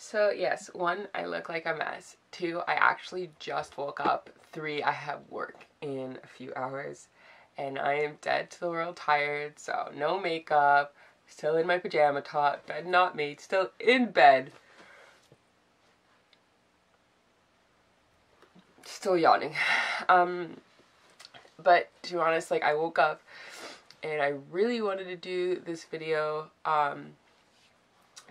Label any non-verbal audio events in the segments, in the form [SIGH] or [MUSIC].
So yes, one, I look like a mess. Two, I actually just woke up. Three, I have work in a few hours. And I am dead to the world tired, so no makeup, still in my pajama top, bed not made, still in bed. Still yawning. [SIGHS] Um, but to be honest, like I woke up and I really wanted to do this video um,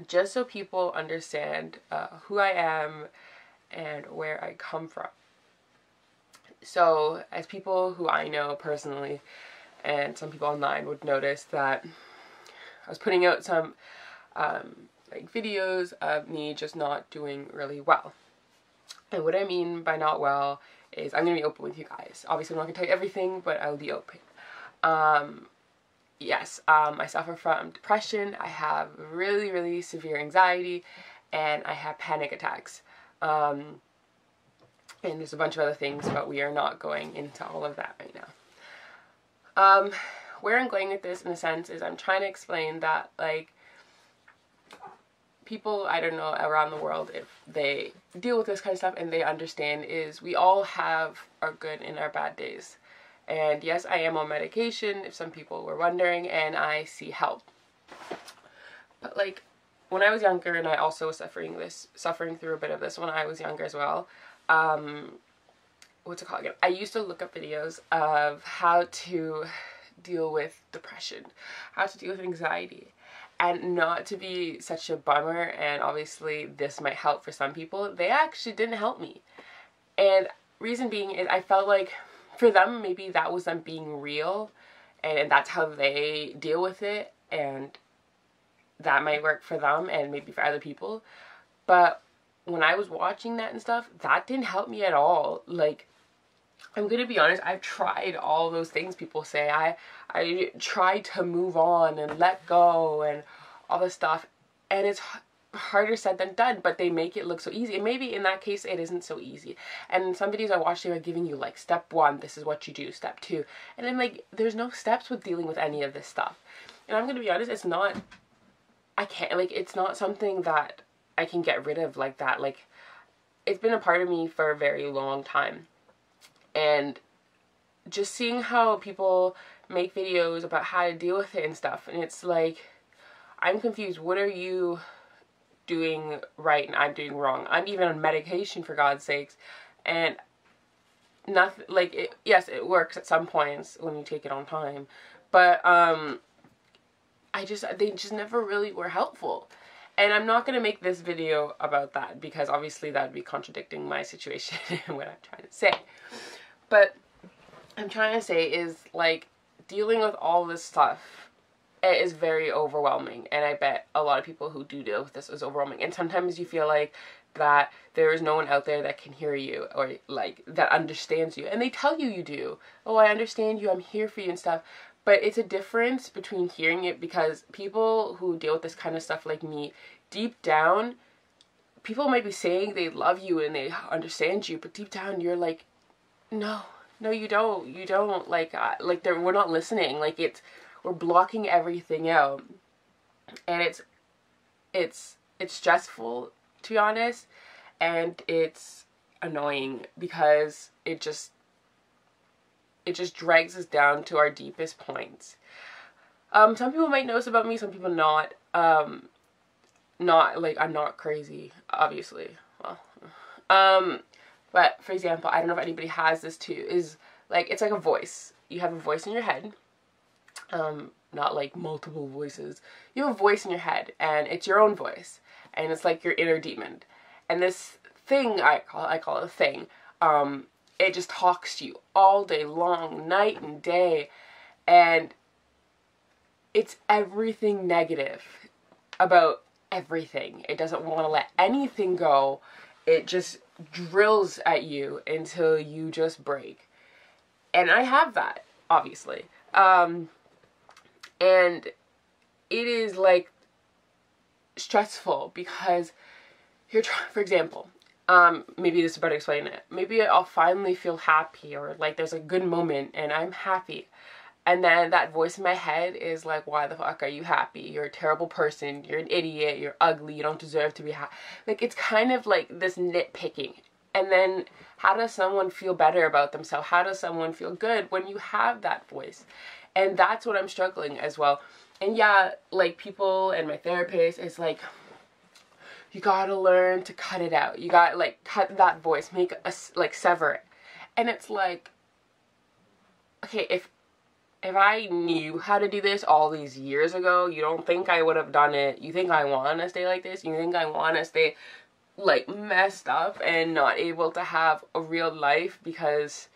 just so people understand uh, who I am and where I come from. So, as people who I know personally, and some people online would notice that I was putting out some um, like videos of me just not doing really well. And what I mean by not well is I'm gonna be open with you guys. Obviously, I'm not gonna tell you everything, but I'll be open. Um, yes, um, I suffer from depression. I have really, really severe anxiety, and I have panic attacks. Um, and there's a bunch of other things, but we are not going into all of that right now. Um, where I'm going with this, in a sense, is I'm trying to explain that, like, people, I don't know, around the world, if they deal with this kind of stuff and they understand, is we all have our good and our bad days. And yes, I am on medication, if some people were wondering, and I see help. But like, when I was younger, and I also was suffering this, suffering through a bit of this when I was younger as well, um, what's it called again? I used to look up videos of how to deal with depression, how to deal with anxiety, and not to be such a bummer, and obviously this might help for some people, they actually didn't help me. And reason being is I felt like for them, maybe that was them being real and that's how they deal with it and that might work for them and maybe for other people. But when I was watching that and stuff, that didn't help me at all. Like, I'm gonna be honest, I've tried all those things people say. I I tried to move on and let go and all this stuff, and it's harder said than done, but they make it look so easy. And maybe in that case, it isn't so easy. And some videos I watch, they are giving you like step one, this is what you do, step two. And then like, there's no steps with dealing with any of this stuff. And I'm going to be honest, it's not, I can't, like, it's not something that I can get rid of like that. Like, it's been a part of me for a very long time. And just seeing how people make videos about how to deal with it and stuff. And it's like, I'm confused. What are you doing right and I'm doing wrong. I'm even on medication for God's sakes. And nothing like it, yes, it works at some points when you take it on time. But um I just they just never really were helpful. And I'm not going to make this video about that because obviously that would be contradicting my situation [LAUGHS] and what I'm trying to say. But I'm trying to say is like dealing with all this stuff it is very overwhelming and i bet a lot of people who do deal with this is overwhelming. And sometimes you feel like that there is no one out there that can hear you or like that understands you. And they tell you you do. Oh i understand you. I'm here for you and stuff. But it's a difference between hearing it because people who deal with this kind of stuff like me deep down people might be saying they love you and they understand you but deep down you're like no no you don't. You don't. Like uh, like we're not listening. Like it's we're blocking everything out. And it's it's it's stressful to be honest. And it's annoying because it just it just drags us down to our deepest points. Um some people might notice about me some people not. Um not like i'm not crazy obviously. Well um but for example i don't know if anybody has this too is like it's like a voice. You have a voice in your head um, not like multiple voices. You have a voice in your head, and it's your own voice, and it's like your inner demon. And this thing, I call I call it a thing. Um, it just talks to you all day long, night and day, and it's everything negative about everything. It doesn't want to let anything go. It just drills at you until you just break. And I have that, obviously. Um, and it is like stressful because you're trying, for example, um, maybe this is better explain it. Maybe I'll finally feel happy or like there's a good moment and I'm happy. And then that voice in my head is like, why the fuck are you happy? You're a terrible person. You're an idiot. You're ugly. You don't deserve to be happy. Like, it's kind of like this nitpicking. And then, how does someone feel better about themselves? How does someone feel good when you have that voice? And that's what I'm struggling as well. And yeah, like people and my therapist is like, you gotta learn to cut it out. You gotta like cut that voice, make a like sever it. And it's like, okay, if if I knew how to do this all these years ago, you don't think I would have done it. You think I want to stay like this? You think I want to stay like messed up and not able to have a real life because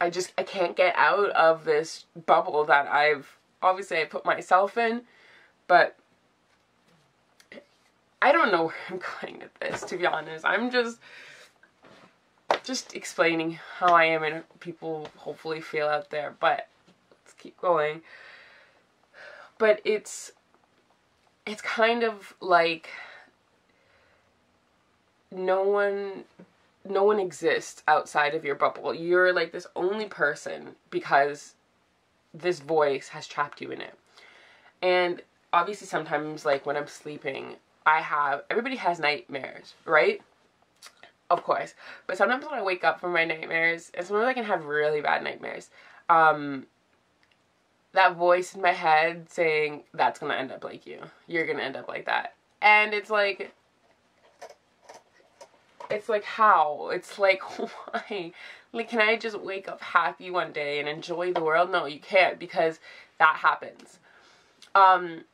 I just I can't get out of this bubble that I've obviously I put myself in, but I don't know where I'm [LAUGHS] going with this to be honest. I'm just just explaining how I am and people hopefully feel out there. But let's keep going. But it's it's kind of like no one no one exists outside of your bubble. You're like this only person because this voice has trapped you in it. And obviously sometimes like when I'm sleeping, I have everybody has nightmares, right? of course. But sometimes when I wake up from my nightmares, and sometimes I can have really bad nightmares, um, that voice in my head saying, that's gonna end up like you. You're gonna end up like that. And it's like, it's like, how? It's like, [LAUGHS] why? Like, can I just wake up happy one day and enjoy the world? No, you can't because that happens. Um,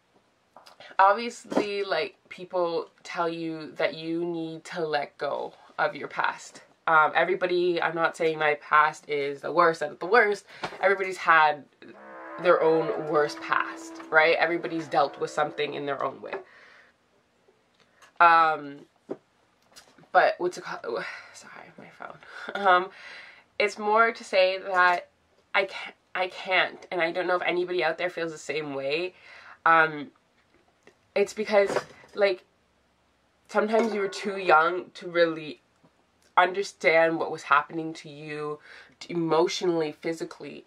obviously, like, people tell you that you need to let go of your past. Um, everybody, I'm not saying my past is the worst of the worst. Everybody's had their own worst past, right? Everybody's dealt with something in their own way. Um, but what's it called? Sorry, my phone. [LAUGHS] Um, it's more to say that I can't, I can't, and I don't know if anybody out there feels the same way. Um, it's because, like, sometimes you were too young to really understand what was happening to you emotionally, physically.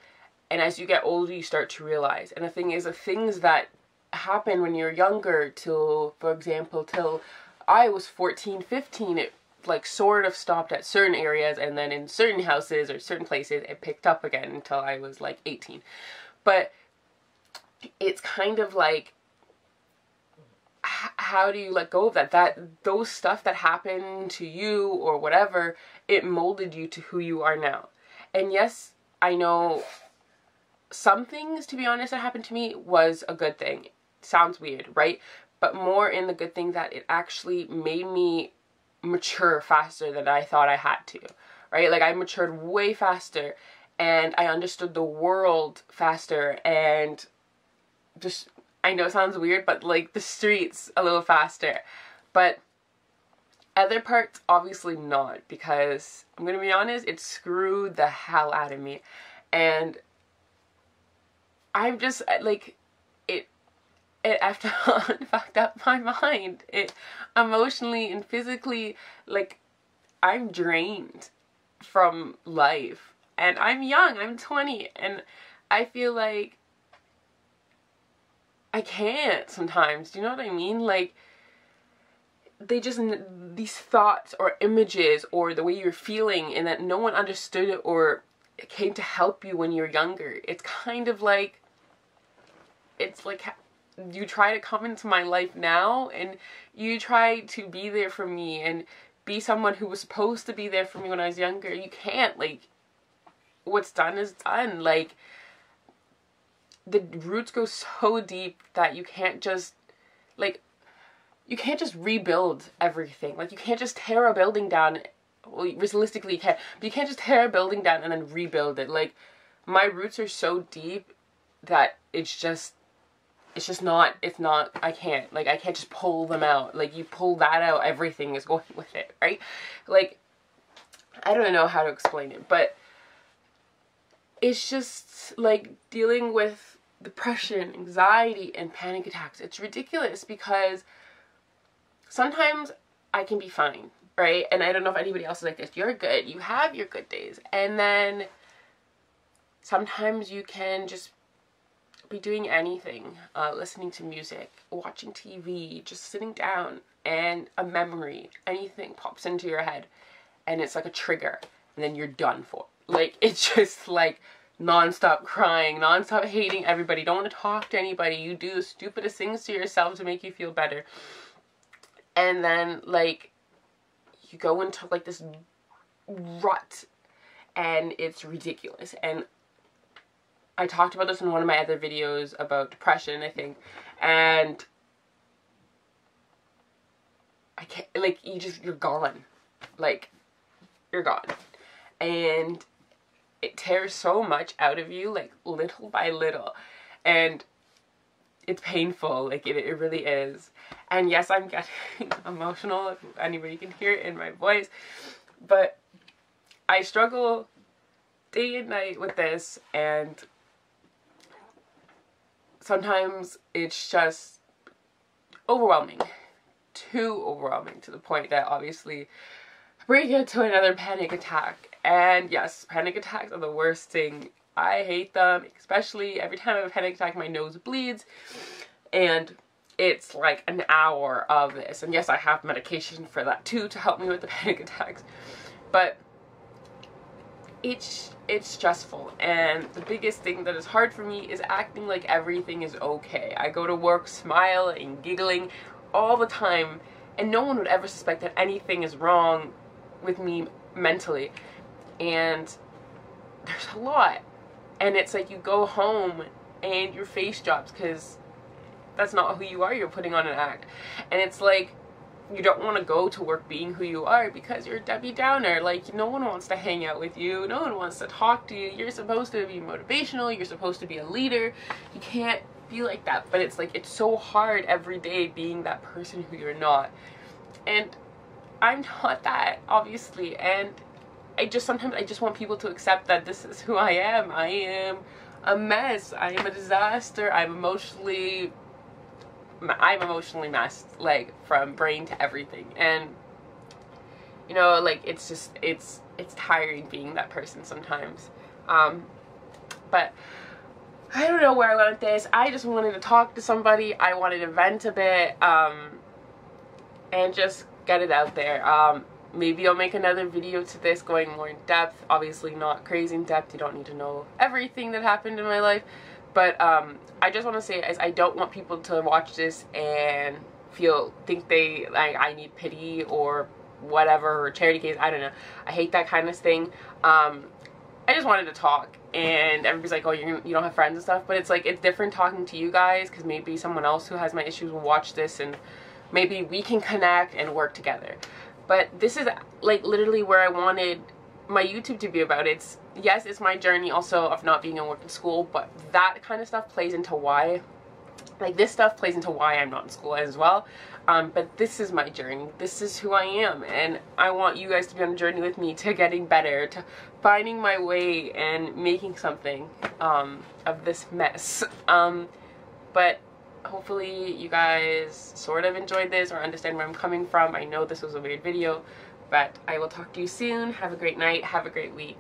And as you get older, you start to realize. And the thing is, the things that happen when you're younger, till, for example, till I was 14, 15, it like sort of stopped at certain areas and then in certain houses or certain places it picked up again until I was like 18. But it's kind of like how do you let go of that? That those stuff that happened to you or whatever it molded you to who you are now. And yes i know some things to be honest that happened to me was a good thing. Sounds weird right but more in the good thing that it actually made me mature faster than i thought i had to right like i matured way faster and i understood the world faster and just I know it sounds weird, but like the streets a little faster. But other parts, obviously not, because I'm gonna be honest, it screwed the hell out of me. And I'm just like, it after [LAUGHS] fucked up my mind. It emotionally and physically, like, I'm drained from life. And I'm young, I'm 20, and I feel like I can't sometimes. Do you know what I mean? Like, they just, these thoughts or images or the way you're feeling and that no one understood it or came to help you when you're younger. It's kind of like, it's like you try to come into my life now and you try to be there for me and be someone who was supposed to be there for me when I was younger. You can't, like, what's done is done. Like, the roots go so deep that you can't just like you can't just rebuild everything. Like you can't just tear a building down. Well, realistically you can, but you can't just tear a building down and then rebuild it. Like my roots are so deep that it's just it's just not it's not I can't like I can't just pull them out. Like you pull that out, everything is going [LAUGHS] with it, right? Like I don't know how to explain it, but it's just like dealing with depression, anxiety, and panic attacks. It's ridiculous because sometimes I can be fine, right? And I don't know if anybody else is like this. You're good. You have your good days. And then sometimes you can just be doing anything, uh, listening to music, watching TV, just sitting down, and a memory, anything pops into your head, and it's like a trigger, and then you're done for. Like, [LAUGHS] it's just like non-stop crying, non-stop hating everybody, don't want to talk to anybody, you do the stupidest things to yourself to make you feel better. And then, like, you go into like this rut and it's ridiculous. And I talked about this in one of my other videos about depression, I think, and I can't, like, you just, you're gone. Like, you're gone. And it tears so much out of you, like, little by little. And it's painful, like, it, it really is. And yes, I'm getting [LAUGHS] emotional, anybody can hear it in my voice, but I struggle day and night with this, and sometimes it's just overwhelming. Too overwhelming to the point that obviously bring it to another panic attack. And yes, panic attacks are the worst thing. I hate them, especially every time I have a panic attack, my nose bleeds. And it's like an hour of this. And yes, I have medication for that too to help me with the [LAUGHS] panic attacks. But it's it's stressful and the biggest thing that is hard for me is acting like everything is okay. I go to work smiling, and giggling all the time and no one would ever suspect that anything is wrong with me mentally. And there's a lot. And it's like you go home and your face drops because that's not who you are. You're putting on an act. And it's like you don't want to go to work being who you are because you're Debbie Downer. Like, no one wants to hang out with you. No one wants to talk to you. You're supposed to be motivational. You're supposed to be a leader. You can't be like that. But it's like, it's so hard every day being that person who you're not. And I'm not that, obviously. And I just sometimes, I just want people to accept that this is who I am. I am a mess. I am a disaster. I'm emotionally I'm emotionally messed, like from brain to everything, and you know, like it's just it's it's tiring being that person sometimes. Um, but I don't know where I went with this. I just wanted to talk to somebody. I wanted to vent a bit, um, and just get it out there. Um, maybe I'll make another video to this going more in depth. Obviously not crazy in depth. You don't need to know everything that happened in my life. But um, I just want to say is I don't want people to watch this and feel think they like I need pity or whatever or charity case. I don't know. I hate that kind of thing. Um, I just wanted to talk and everybody's like, oh, you you don't have friends and stuff. But it's like it's different talking to you guys because maybe someone else who has my issues will watch this and maybe we can connect and work together. But this is like literally where I wanted my YouTube to be about. It's yes, it's my journey also of not being in work in school, but that kind of stuff plays into why like this stuff plays into why I'm not in school as well. Um, but this is my journey. This is who I am, and I want you guys to be on a journey with me to getting better, to finding my way and making something um, of this mess. Um, but hopefully you guys sort of enjoyed this or understand where I'm coming from. I know this was a weird video, but I will talk to you soon. Have a great night. Have a great week.